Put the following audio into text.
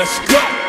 let's go.